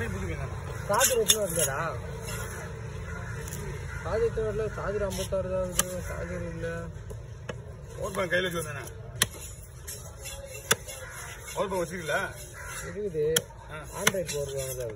Charger எத்தனை வருதாடா charger எத்தனை வரல சார்ஜர் ஐம்பத்தாறு தான் வருது சார்ஜர் இல்லை பவர் பேங்க் கையில் வச்சு வந்தானே பவர் பேங்க் வச்சுக்கல இருக்குது. ஆ. ஆண்ட்ராய்ட் போடுவாங்க தான்